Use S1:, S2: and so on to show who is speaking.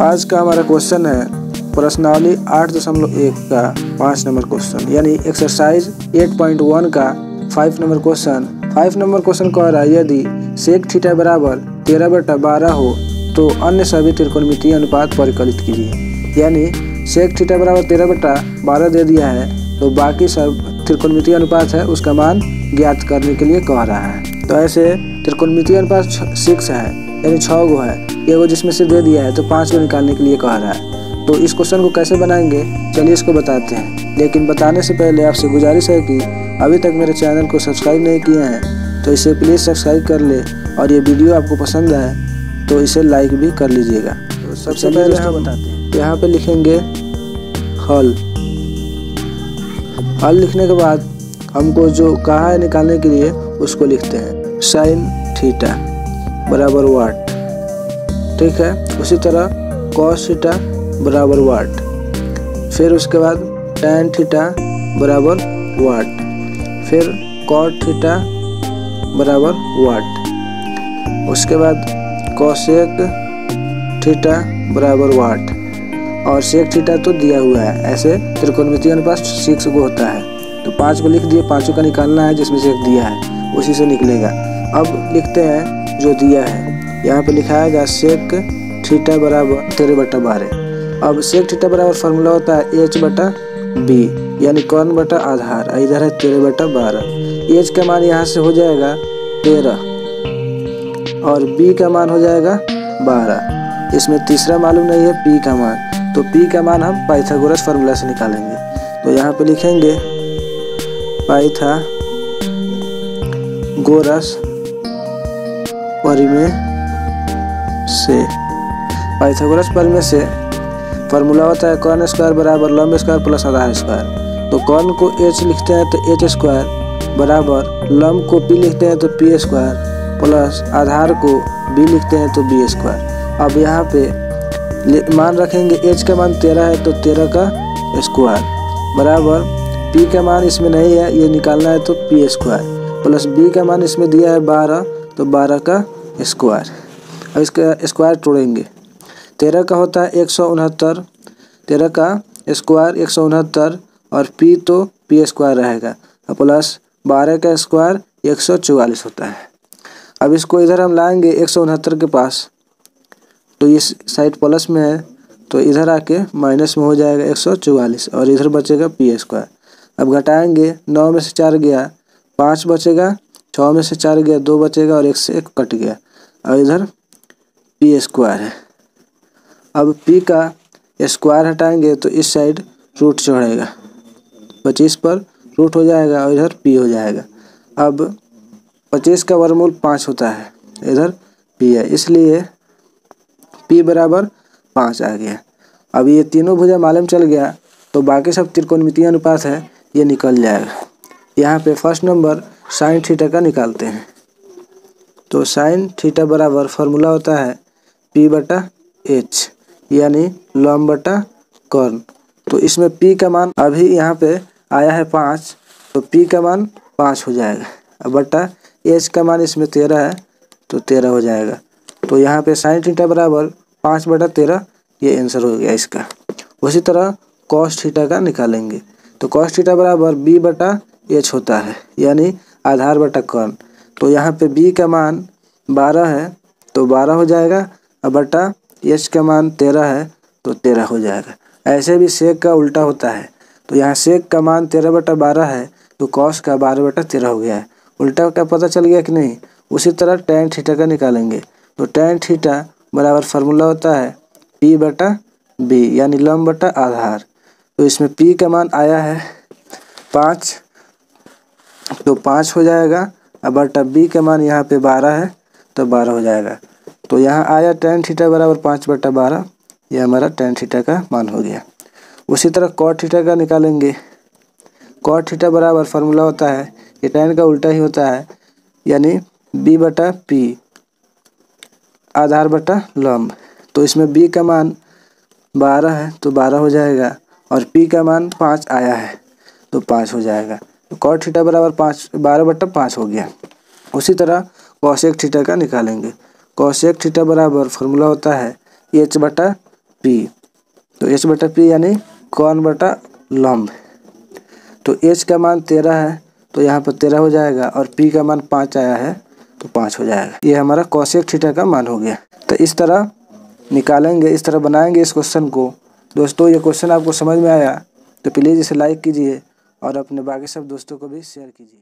S1: आज का हमारा क्वेश्चन है प्रश्नावली आठ दशमलव एक का पाँच नंबर क्वेश्चन यानी एक्सरसाइज एट पॉइंट वन का five number question five number question कह रहा है, यदि सेक थीटा बराबर तेरह बटा बारह हो तो अन्य सभी त्रिकोणमितीय अनुपात परिकलित कीजिए। यानी सेक थीटा बराबर तेरह बटा बारह दे दिया है तो बाकी सब त्रिकोणमितीय अनुपात है, उसका मान ज्ञात करने के लिए कह रहा है। तो ऐसे त्रिकोणमितीय अनुपात सिक्स है, यानी छः गो है। एगो जिसमें से दे दिया है तो पाँच को निकालने के लिए कह रहा है। तो इस क्वेश्चन को कैसे बनाएँगे? चलिए इसको बताते हैं। लेकिन बताने से पहले आपसे गुजारिश है कि अभी तक मेरे चैनल को सब्सक्राइब नहीं किए हैं तो इसे प्लीज़ सब्सक्राइब कर ले और ये वीडियो आपको पसंद आए तो इसे लाइक भी कर लीजिएगा। तो सबसे पहले हम बताते हैं। यहाँ पे लिखेंगे हल। हल लिखने के बाद हमको जो कहा है निकालने के लिए उसको लिखते हैं साइन थीटा बराबर वाट ठीक है? उसी तरह कॉस थीटा बराबर वाट फिर उसके बाद टैन थीटा बराबर वाट फिर कॉट थीटा बराबर वाट उसके बाद कॉसेक थीटा बराबर वाट और सेक थीटा तो दिया हुआ है। ऐसे त्रिकोणमितीय अनुपात सिक्स को होता है। तो पाँच को लिख दिए पाँचों का निकालना है जिसमें से एक दिया है, उसी से निकलेगा। अब लिखते हैं जो दिया है। यहाँ पे लिखा है सेक थीटा बराबर तेरह बटा बारह अब सेक थीटा बराबर फार्मूला होता है एच बटा बी यानी कौन बटा आधार? इधर है तेरह बटा बारह। एच का मान यहाँ से हो जाएगा तेरह, और बी का मान हो जाएगा बारह। इसमें तीसरा मालूम नहीं है पी का मान। तो पी का मान हम पाइथागोरस फार्मूला से निकालेंगे। तो यहाँ पे लिखेंगे पाइथा गोरस परिमेय से। पाइथागोरस में से फार्मूला होता है कॉन स्क्वायर बराबर लंब स्क्वायर प्लस आधार स्क्वायर। तो कॉन को एच लिखते हैं तो एच स्क्वायर बराबर लंब को पी लिखते हैं तो पी स्क्वायर प्लस आधार को बी लिखते हैं तो बी स्क्वायर। अब यहाँ पे मान रखेंगे एच का मान तेरह है तो तेरह का स्क्वायर बराबर पी का मान इसमें नहीं है, ये निकालना है तो पी स्क्वायर। प्लस बी का मान इसमें दिया है बारह तो बारह का स्क्वायर। अब इसका स्क्वायर तोड़ेंगे। तेरह का होता है एक सौ उनहत्तर, तेरह का स्क्वायर एक सौ उनहत्तर और पी तो पी स्क्वायर रहेगा। और प्लस बारह का स्क्वायर एक सौ चौवालीस होता है। अब इसको इधर हम लाएँगे एक सौ उनहत्तर के पास। तो इस साइड प्लस में है तो इधर आके माइनस में हो जाएगा एक सौ चौवालीस और इधर बचेगा पी स्क्वायर अब घटाएँगे, नौ में से चार गया, पाँच बचेगा, छः में से चार गया, दो बचेगा और एक से एक कट गया। और इधर पी स्क्वायर है। अब पी का स्क्वायर हटाएँगे तो इस साइड रूट चढ़ेगा। पच्चीस पर रूट हो जाएगा और इधर पी हो जाएगा। अब पच्चीस का वर्मूल पाँच होता है। इधर पी है, इसलिए पी बराबर पाँच आ गया। अब ये तीनों भुजा मालूम चल गया तो बाकी सब त्रिकोणमितीय अनुपात है, ये निकल जाएगा। यहाँ पे फ़र्स्ट नंबर साइन थीटा का निकालते हैं। तो साइन थीटा बराबर फार्मूला होता है पी बटा एच यानी लम बटा कर्ण तो इसमें पी का मान अभी यहाँ पे आया है पाँच तो पी का मान पाँच हो जाएगा। अब बटा एच का मान इसमें तेरह है तो तेरह हो जाएगा। तो यहाँ पे साइन थीटा बराबर पाँच बटा तेरह, ये आंसर हो गया इसका। उसी तरह कॉस थीटा का निकालेंगे। तो कॉस थीटा बराबर बी बटा एच होता है, यानी आधार बटा कर्ण तो यहाँ पे बी का मान बारह है तो बारह हो जाएगा बटा एच का मान तेरह है तो तेरह हो जाएगा। ऐसे भी सेक का उल्टा होता है। तो यहाँ सेक का मान तेरह बटा बारह है तो कॉस का बारह बटा तेरह हो गया है। उल्टा का पता चल गया कि नहीं? उसी तरह टेन थीटा का निकालेंगे। तो टेन थीटा बराबर फार्मूला होता है पी बटा बी यानी लम बटा आधार। तो इसमें पी का मान आया है पाँच। तो पाँच हो जाएगा। अब बटा बी का मान यहाँ पे बारह है तो बारह हो जाएगा। तो यहाँ आया टेन थीटा बराबर पाँच बटा बारह यह हमारा टेन थीटा का मान हो गया। उसी तरह कॉट थीटा का निकालेंगे। कॉट थीटा बराबर फार्मूला होता है, ये टेन का उल्टा ही होता है, यानी बी बटा पी आधार बटा लम्ब तो इसमें बी का मान बारह है तो बारह हो जाएगा, और पी का मान पाँच आया है तो पाँच हो जाएगा। तो कॉट थीटा बराबर पाँच, बारह बटा पाँच हो गया। उसी तरह कौशिक थीटा का निकालेंगे। कौशिक थीटा बराबर फार्मूला होता है एच बटा पी तो एच बटा पी यानी कौन बटा लम्ब तो एच का मान तेरह है तो यहाँ पर तेरह हो जाएगा और पी का मान पाँच आया है तो पाँच हो जाएगा। ये हमारा कौशिक थीटा का मान हो गया। तो इस तरह निकालेंगे, इस तरह बनाएँगे इस क्वेश्चन को। दोस्तों, ये क्वेश्चन आपको समझ में आया तो प्लीज़ इसे लाइक कीजिए और अपने बाकी सब दोस्तों को भी शेयर कीजिए।